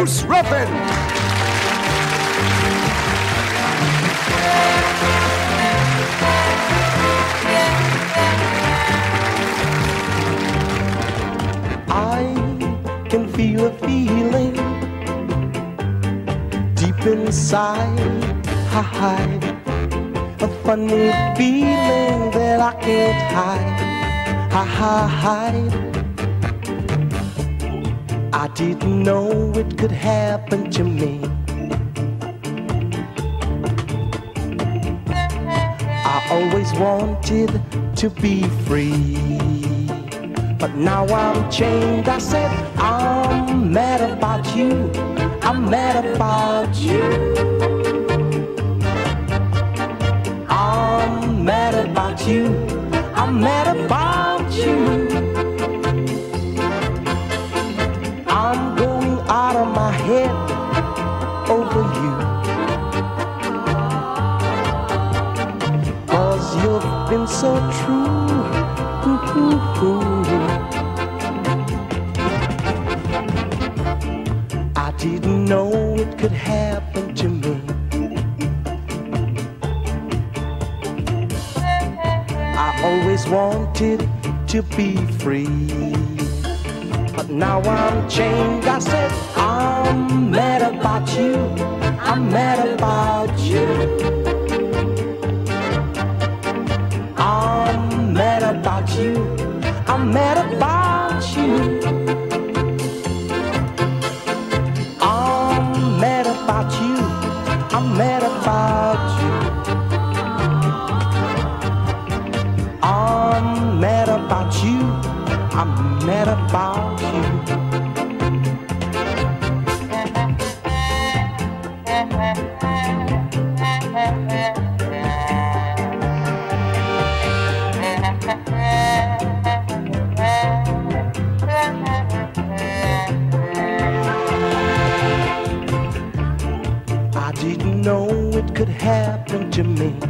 Bruce Ruffin. I can feel a feeling deep inside. Hide a funny feeling that I can't hide. Hide. I didn't know it could happen to me. I always wanted to be free. But now I'm chained. I said, I'm mad about you. I'm mad about you. I'm mad about you. I'm mad about you. I'm going out of my head over you. Cause you've been so true. I didn't know it could happen to me. I always wanted to be free. Now I'm chained. I said, I'm mad about you. I'm mad about you. I'm mad about you. I'm mad about I'm mad about you. I didn't know it could happen to me.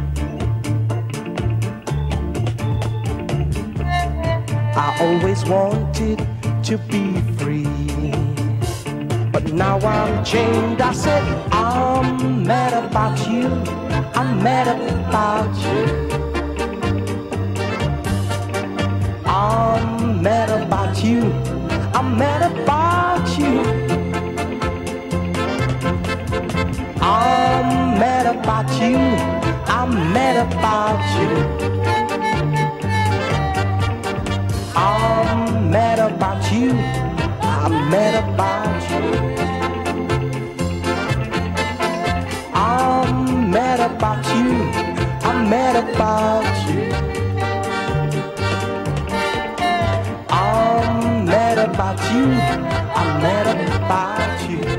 Always wanted to be free. But now I'm chained. I said, I'm mad about you. I'm mad about you. I'm mad about you. I'm mad about you. I'm mad about you. I'm mad about you. I met about you.